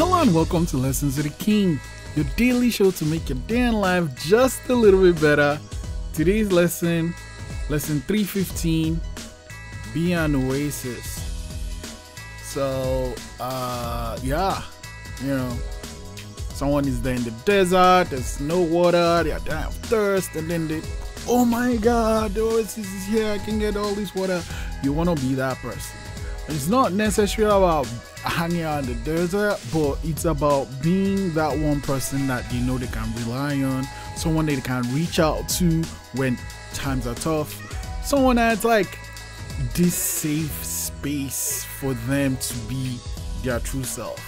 and welcome to Lessons with the King, your daily show to make your day in life just a little bit better. Today's lesson, lesson 315, be an oasis. So, uh, yeah, you know, someone is there in the desert, there's no water, they are dying of thirst, and then they, oh my god, the oasis is here, I can get all this water. You want to be that person. It's not necessarily about hanging out in the desert, but it's about being that one person that they know they can rely on, someone they can reach out to when times are tough, someone that's like this safe space for them to be their true self.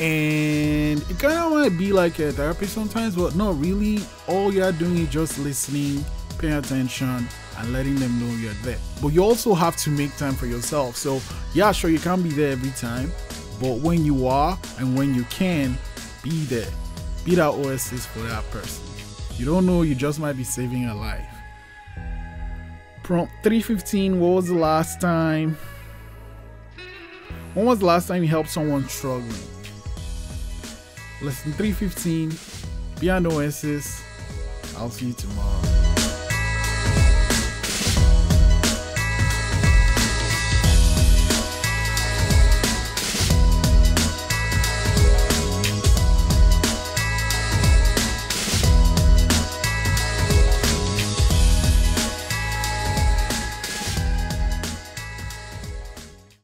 And it kind of might be like a therapy sometimes, but not really. All you're doing is just listening, paying attention, and letting them know you're there. But you also have to make time for yourself. So, yeah, sure, you can't be there every time, but when you are and when you can, be there. Be that oasis for that person. You don't know, you just might be saving a life. Prompt 315 What was the last time? When was the last time you helped someone struggling? Lesson 315 Be an oasis. I'll see you tomorrow.